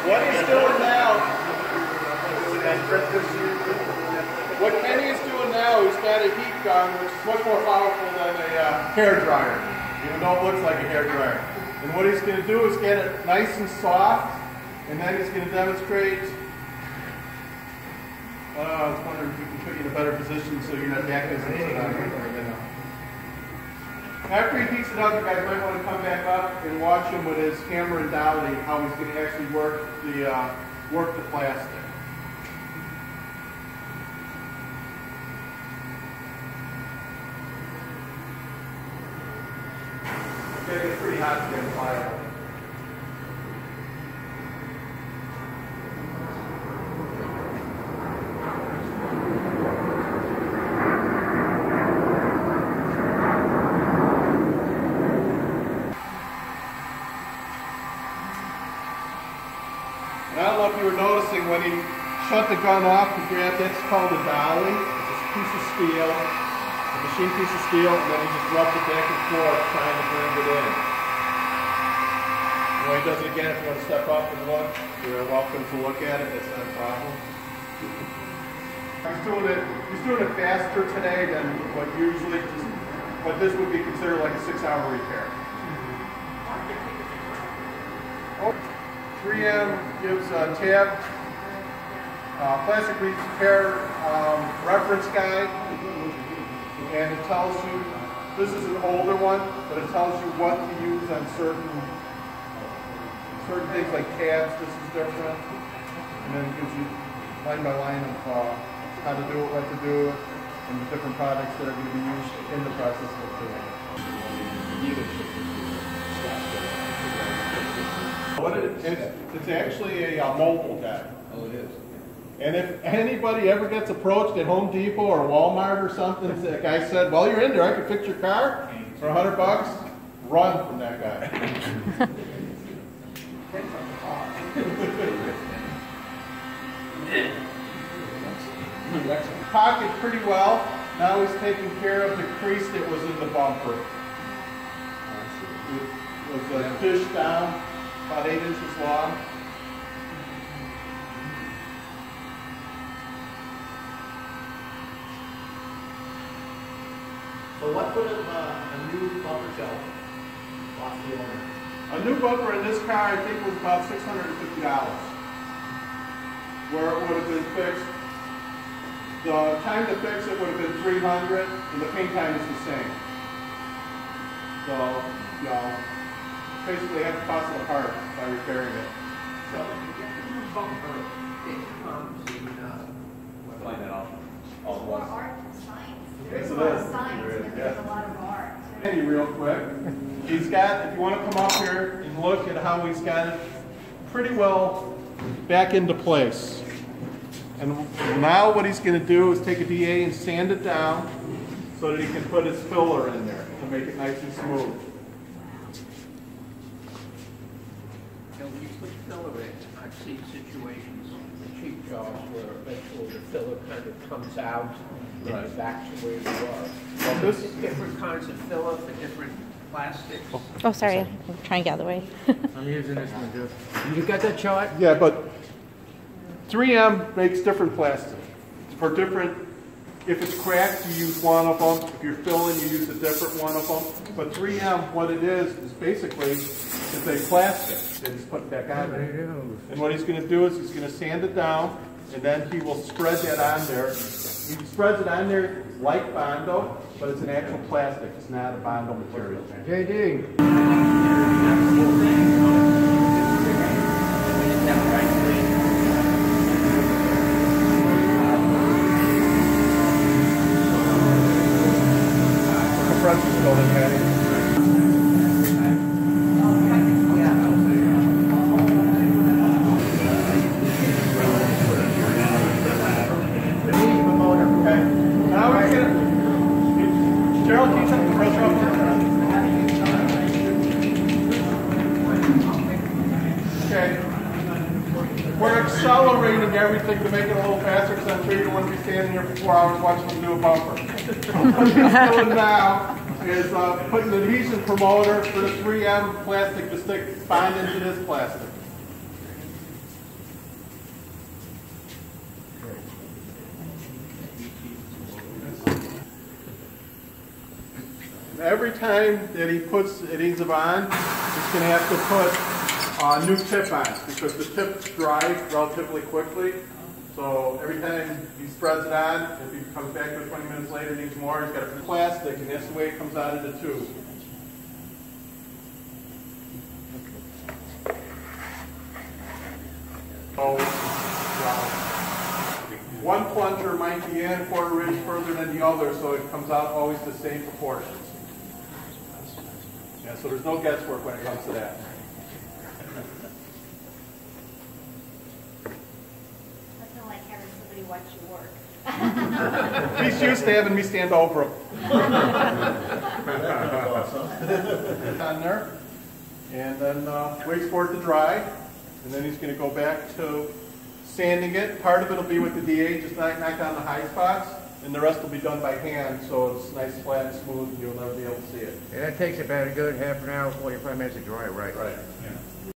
What he's doing now, what Kenny is doing now, he's got a heat gun, which is much more powerful than a uh, hair dryer, even though it looks like a hair dryer. And what he's going to do is get it nice and soft, and then he's going to demonstrate. Uh, I was wondering if we can put you in a better position so you're not back as on After he heats it up, you guys might want to come back up and watch him with his hammer and dolly, how he's going to actually work the uh, work the plastic. It's pretty hot to get fire. And I don't know if you were noticing when he shut the gun off to grab, that's called a dolly. It's a piece of steel, a machine piece of steel, and then he just rubs it back and forth trying to bring it in. And when he does it again, if you want to step up and look, you're welcome to look at it. That's not a problem. He's doing it. He's doing it faster today than what usually. but this would be considered like a six-hour repair. Mm-hmm. Oh, 3M gives a tab, uh, plastic repair um, reference guide, and it tells you, this is an older one, but it tells you what to use on certain certain things like tabs, this is different, and then it gives you line by line of uh, how to do it, what to do and the different products that are going to be used in the process of doing it. What it, it's, it's actually a uh, mobile guy. Oh, it is. And if anybody ever gets approached at Home Depot or Walmart or something, the guy said, "Well, you're in there. I can fix your car for a hundred bucks." Run from that guy. Pocket pretty well. Now he's taking care of the crease that was in the bumper. It was uh, dished down about eight inches long. So what would a, uh, a new bumper shelf cost the owner? A new bumper in this car, I think, was about six hundred and fifty dollars. Where it would have been fixed, the time to fix it would have been three hundred, and the paint time is the same. So, you know, basically have to cost of the part by repairing it. So if you get the new bumper, it comes in, uh, Find that out. All at More art and science. Yes, There's it a lot of science, There is, but there's yeah. a lot of art. Andy, real quick, he's got, if you want to come up here and look at how he's got it pretty well back into place. And now what he's going to do is take a DA and sand it down so that he can put his filler in there to make it nice and smooth. you know, when you put filler in, I've seen situations, cheap jobs where eventually the filler kind of comes out and Right. it's back to where you are. Well, this- There's different kinds of filler for different plastics. Oh, sorry. I'm trying to get out of the way. I'm using this one, Jeff. You got that chart? Yeah, but 3M makes different plastics for different, if it's cracked, you use one of them. If you're filling, you use a different one of them. But 3M, what it is, is basically, it's a plastic that he's putting back on There there. you go. And what he's going to do is he's going to sand it down, and then he will spread that on there. He spreads it on there like Bondo, but it's an actual plastic. It's not a Bondo material. JD. accelerating everything to make it a little faster because I'm sure you don't want to be standing here for four hours watching them do a bumper. what I'm doing now is uh, putting an adhesion promoter for the 3M plastic to stick, bind into this plastic. Every time that he puts adhesive on, he's going to have to put a new tip on because the tips dry relatively quickly. So every time he spreads it on, if he comes back to it 20 minutes later, needs more, he's got put plastic, and that's the way it comes out of the tube. So, well, one plunger might be in a quarter inch further than the other, so it comes out always the same proportions. Yeah, so there's no guesswork when it comes to that. Nothing like having somebody watch you work. He's used to having me stand over him. On there, and then uh, waits for it to dry, and then he's going to go back to sanding it. Part of it will be with the DA, just knock, knock down the high spots, and the rest will be done by hand, so it's nice, flat, and smooth, and you'll never be able to see it. And that takes about a good half an hour, forty-five minutes to dry, right? Right.